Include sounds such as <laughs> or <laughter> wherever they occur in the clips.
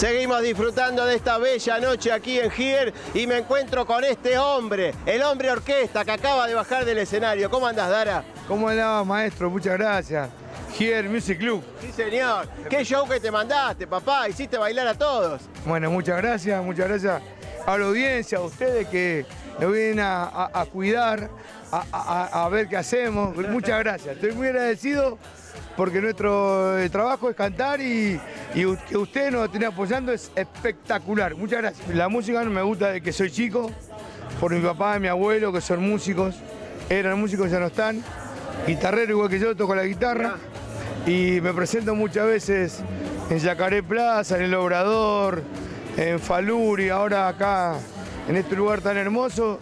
Seguimos disfrutando de esta bella noche aquí en Gier y me encuentro con este hombre, el hombre orquesta que acaba de bajar del escenario. ¿Cómo andas, Dara? ¿Cómo andás, maestro? Muchas gracias. Gier Music Club. Sí, señor. ¿Qué show que te mandaste, papá? Hiciste bailar a todos. Bueno, muchas gracias, muchas gracias a la audiencia, a ustedes que nos vienen a, cuidar, a, ver qué hacemos. Muchas gracias. Estoy muy agradecido porque nuestro eh, trabajo es cantar y, que usted nos estén apoyando es espectacular. Muchas gracias. La música no me gusta de que soy chico, por mi papá y mi abuelo que son músicos, eran músicos, ya no están. Guitarrero igual que yo, toco la guitarra y me presento muchas veces en Yacaré Plaza, en El Obrador, en Faluri, ahora acá en este lugar tan hermoso.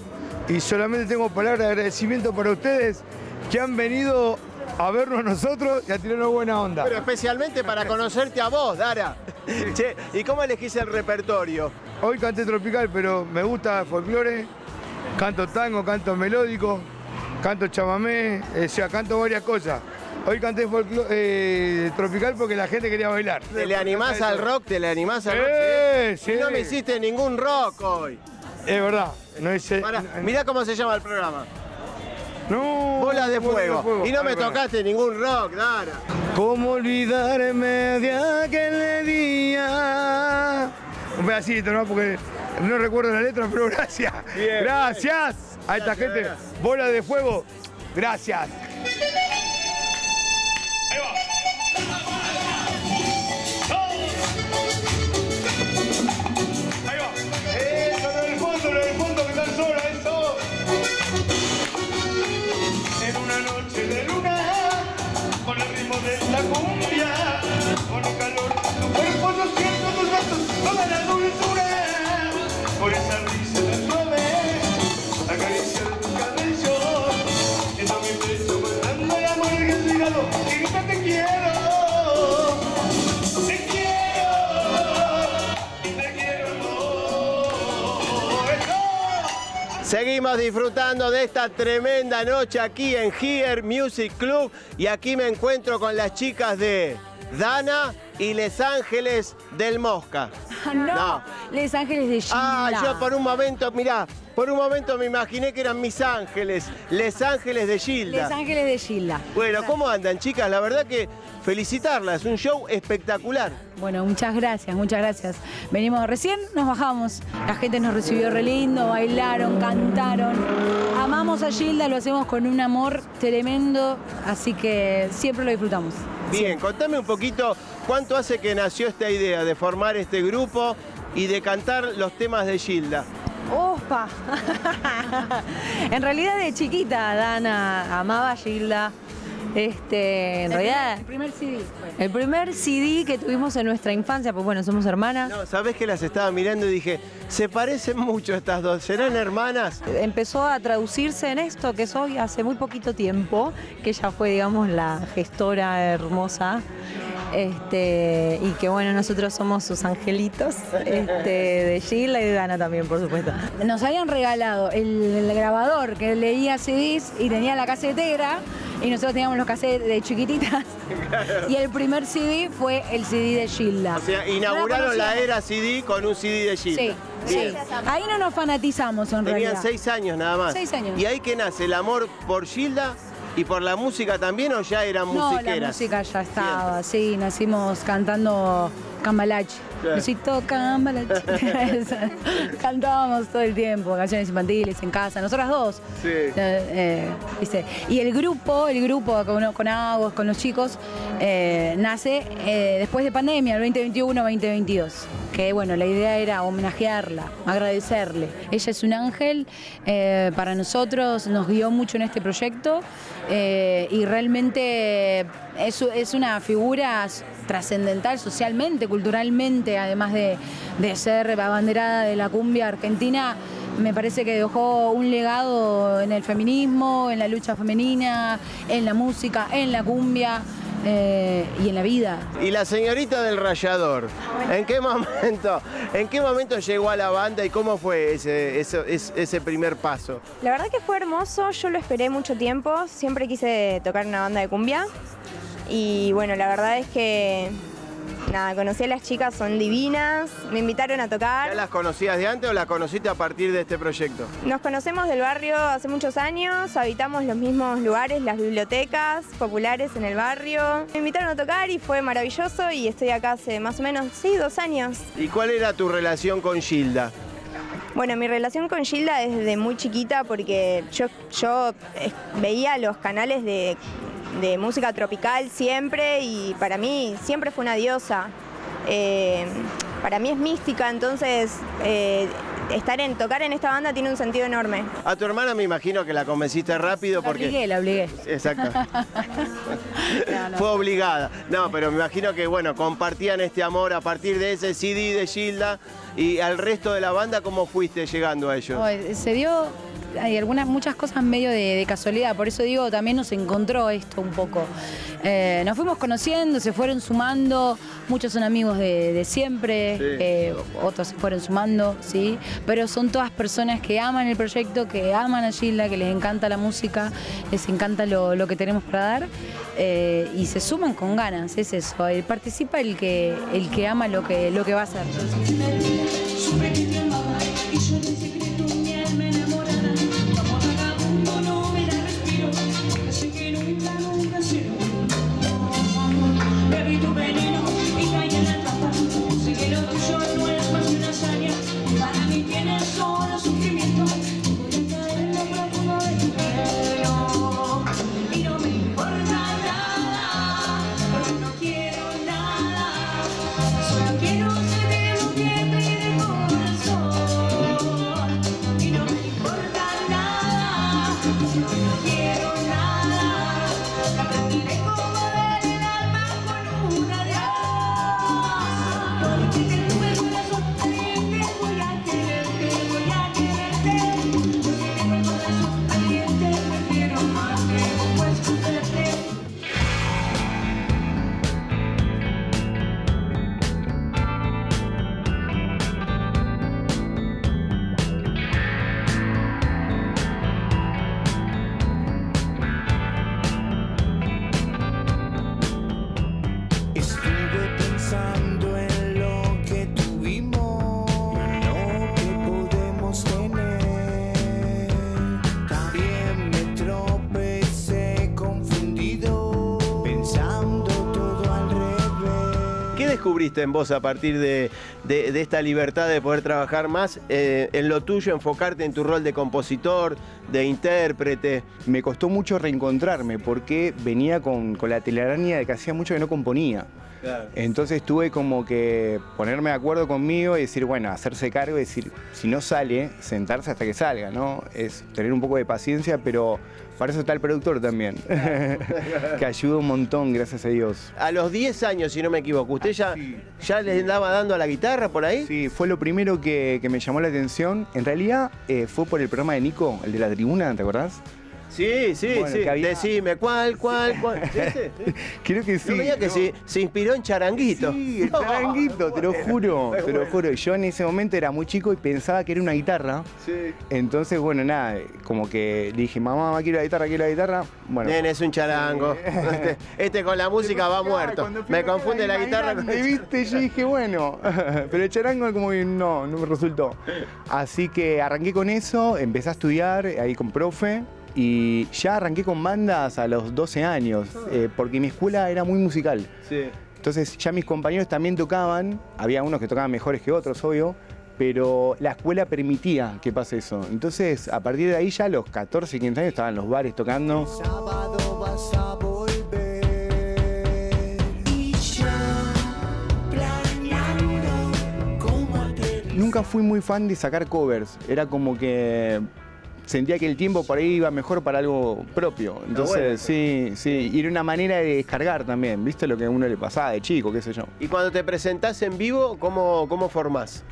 Y solamente tengo palabras de agradecimiento para ustedes que han venido a vernos nosotros y a tirarnos buena onda. Pero especialmente para conocerte a vos, Dara. <laughs> che, ¿y cómo elegís el repertorio? Hoy canté tropical, pero me gusta folclore, canto tango, canto melódico, canto chamamé, o sea, canto varias cosas. Hoy canté eh, tropical porque la gente quería bailar. ¿Te le animás al rock? ¿Te le animás al rock? Sí. no me hiciste ningún rock hoy. Es verdad, no hice... mirá cómo se llama el programa. No, bola de fuego. Y no me tocaste ningún rock, Dara. ¿Cómo olvidarme de aquel día? Un pedacito, ¿no? Porque no recuerdo la letra, pero gracias. gracias a esta gente. Bola de fuego. Gracias. esta cumbia. Con calor tu cuerpo, los siento tus besos, toda la dulzura. Por esa risa Seguimos disfrutando de esta tremenda noche aquí en Here Music Club y aquí me encuentro con las chicas de Dana y Les Ángeles del Mosca. <laughs> no, Les Ángeles de Gilda. Ah, yo por un momento, mirá, por un momento me imaginé que eran mis ángeles, Les Ángeles de Gilda. Les Ángeles de Gilda. Bueno, ¿cómo andan, chicas? La verdad que felicitarlas, un show espectacular. Bueno, muchas gracias, muchas gracias. Venimos recién, nos bajamos. La gente nos recibió re lindo, bailaron, cantaron. Amamos a Gilda, lo hacemos con un amor tremendo, así que siempre lo disfrutamos. Bien, contame un poquito cuánto hace que nació esta idea de formar este grupo y de cantar los temas de Gilda. ¡Opa! <laughs> en realidad de chiquita Dana amaba a Gilda. Este, en realidad. el primer CD. El primer CD que tuvimos en nuestra infancia, pues bueno, somos hermanas. No, ¿sabés que las estaba mirando y dije, se parecen mucho estas dos, ¿serán hermanas? Empezó a traducirse en esto que soy hace muy poquito tiempo, que ella fue, digamos, la gestora hermosa este, y que bueno, nosotros somos sus angelitos, este, de Gila y de Dana también, por supuesto. Nos habían regalado el, grabador que leía CDs y tenía la casetera y nosotros teníamos los cassettes de chiquititas. Y el primer CD fue el CD de Gilda. O sea, inauguraron la era CD con un CD de Gilda. Sí, sí. Ahí no nos fanatizamos en realidad. Tenían seis años nada más. Seis años. ¿Y ahí que nace el amor por Gilda ¿Y por la música también o ya eran musiqueras? No, la música ya estaba, sí, nacimos cantando Cambalache. Necesito Cambalache. <laughs> <laughs> Cantábamos todo el tiempo, canciones infantiles en casa, nosotras dos. Sí. Eh, eh, y el grupo, el grupo con, con Agos, con los chicos, eh, nace después de pandemia, el 2021-2022 que bueno, la idea era homenajearla, agradecerle. Ella es un ángel, para nosotros nos guió mucho en este proyecto y realmente es, es una figura trascendental socialmente, culturalmente, además de, ser abanderada de la cumbia argentina, me parece que dejó un legado en el feminismo, en la lucha femenina, en la música, en la cumbia. Eh, y en la vida. Y la señorita del rayador, ¿en qué momento, en qué momento llegó a la banda y cómo fue ese, ese primer paso? La verdad que fue hermoso, yo lo esperé mucho tiempo, siempre quise tocar una banda de cumbia y bueno, la verdad es que nada, conocí a las chicas, son divinas, me invitaron a ¿Ya tocar. las conocías de antes o las conociste a partir de este proyecto? Nos conocemos del barrio hace muchos años, habitamos los mismos lugares, las bibliotecas populares en el barrio. Me invitaron a tocar y fue maravilloso y estoy acá hace más o menos, sí, dos años. ¿Y cuál era tu relación con Gilda? Bueno, mi relación con Gilda es desde muy chiquita porque yo, yo eh, veía los canales de, de música tropical siempre y para mí siempre fue una diosa. Eh, para mí es mística, entonces eh, estar en, tocar en esta banda tiene un sentido enorme. A tu hermana me imagino que la convenciste rápido La porque... obligué, la obligué. Exacto. <laughs> No, no. Fue obligada. No, pero me imagino que, bueno, compartían este amor a partir de ese CD de Gilda y al resto de la banda, ¿cómo fuiste llegando a ellos? No, se dio hay algunas muchas cosas medio de, de casualidad, por eso digo, también nos encontró esto un poco. Eh, nos fuimos conociendo, se fueron sumando, muchos son amigos de, de siempre, Sí. eh, otros se fueron sumando, ¿sí? Pero son todas personas que aman el proyecto, que aman a Gilda, que les encanta la música, les encanta lo, lo que tenemos para dar eh, y se suman con ganas, es eso. participa el que, el que ama lo que, lo que va a hacer. Mí tienes solo en vos a partir de, de- de esta libertad de poder trabajar más eh, en lo tuyo, enfocarte en tu rol de compositor, de intérprete? Me costó mucho reencontrarme porque venía con, con la telaraña de que hacía mucho que no componía. Entonces tuve como que ponerme de acuerdo conmigo y decir, bueno, hacerse cargo y decir, si no sale, sentarse hasta que salga, ¿no? Es tener un poco de paciencia, pero para eso está el productor también, <laughs> que ayuda un montón, gracias a Dios. A los 10 años, si no me equivoco, ¿usted ya, ya le andaba dando a la guitarra por ahí? Sí, fue lo primero que, que me llamó la atención. En realidad eh, fue por el programa de Nico, el de la tribuna, ¿te acordás? Sí, sí, Bueno, sí. había- Decime, ¿cuál, cuál, cuál? <laughs> ¿Sí, sí, sí? Creo que sí. Yo veía que ¿no? se, se inspiró en Charanguito. Sí, el charanguito, te lo juro, te lo juro. Yo en ese momento era muy chico y pensaba que era una guitarra. Sí. Entonces, bueno, nada, como que dije, mamá, mamá, quiero la guitarra, quiero la guitarra. Bueno. Nene, es un charango. <laughs> <laughs> Este, este con la música va muerto. Me confunde la guitarra con el ¿viste? Yo dije, bueno, pero el charango como que no, no me resultó. Así que arranqué con eso, empecé a estudiar ahí con profe y ya arranqué con bandas a los 12 años, eh, porque mi escuela era muy musical. Sí. Entonces ya mis compañeros también tocaban, había unos que tocaban mejores que otros, obvio, pero la escuela permitía que pase eso. Entonces a partir de ahí ya a los 14, 15 años estaban en los bares tocando. Sábado vas a volver y yo planeando cómo aterrizar. Nunca fui muy fan de sacar covers, era como que sentía que el tiempo por ahí iba mejor para algo propio. Entonces, bueno. sí, sí, y era una manera de descargar también, ¿viste lo que a uno le pasaba de chico, qué sé yo? Y cuando te presentás en vivo, ¿cómo, cómo formás?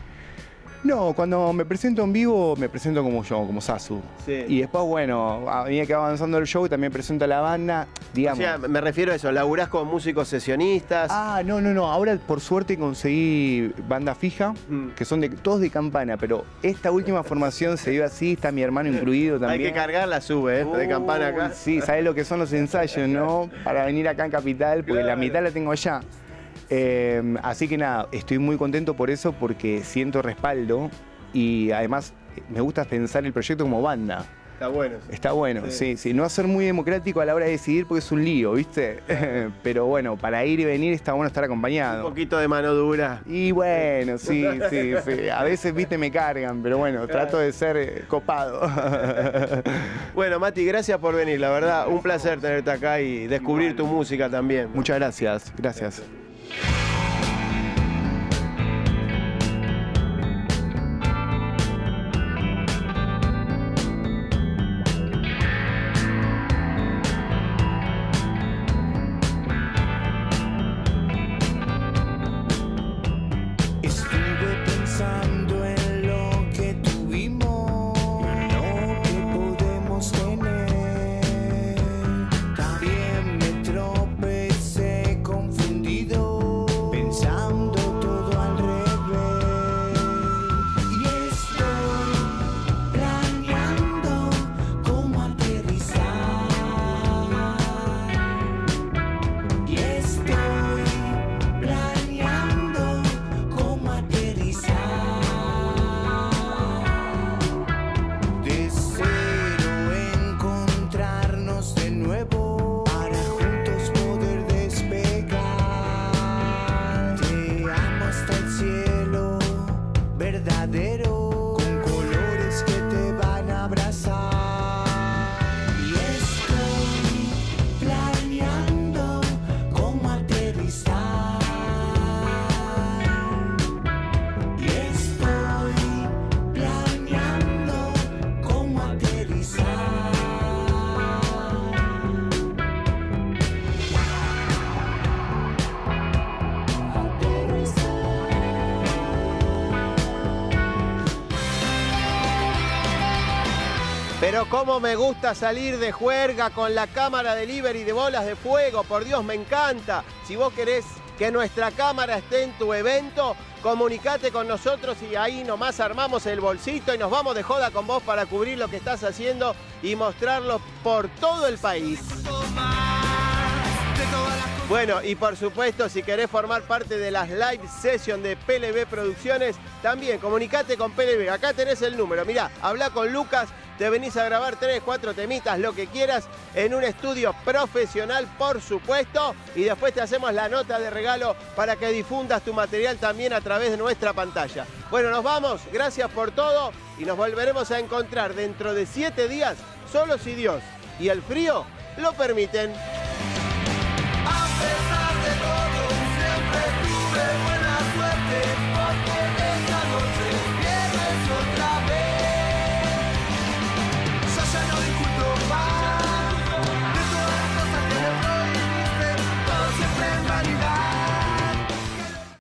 No, cuando me presento en vivo, me presento como yo, como Sasu. Sí. Y después, bueno, a medida que va avanzando el show, también presento a la banda, O digamos. sea, me refiero a eso, laburás con músicos sesionistas. Ah, no, no, no. Ahora por suerte conseguí banda fija, Mm. que son de, todos de campana, pero esta última formación se dio así, está mi hermano incluido Hay también. que cargar la sube, ¿eh? de campana acá. Sí, sabes lo que son los ensayos, ¿no? Para venir acá en Capital, porque la mitad la tengo allá. Eh, así que nada, estoy muy contento por eso porque siento respaldo y además eh, me gusta pensar el proyecto como banda. Está bueno. Está bueno, Sí. sí. sí, No ser muy democrático a la hora de decidir porque es un lío, ¿viste? <laughs> Pero bueno, para ir y venir está bueno estar Un acompañado. poquito de mano dura. Y bueno, sí, sí, sí. A veces, viste, me cargan, pero bueno, trato de ser eh, copado. <laughs> Bueno, Mati, gracias por venir, la verdad, un placer tenerte acá y descubrir tu música también. Muchas gracias, gracias. Pero cómo me gusta salir de juerga con la cámara delivery de bolas de fuego, por Dios, me encanta. Si vos querés que nuestra cámara esté en tu evento, comunicate con nosotros y ahí nomás armamos el bolsito y nos vamos de joda con vos para cubrir lo que estás haciendo y mostrarlo por todo el país. Bueno, y por supuesto, si querés formar parte de las live sessions de PLB Producciones, también comunicate con PLB. Acá tenés el número. Mirá, habla con Lucas, te venís a grabar tres, cuatro temitas, lo que quieras, en un estudio profesional, por supuesto. Y después te hacemos la nota de regalo para que difundas tu material también a través de nuestra pantalla. Bueno, nos vamos. Gracias por todo y nos volveremos a encontrar dentro de siete días, solo si Dios y el frío lo permiten.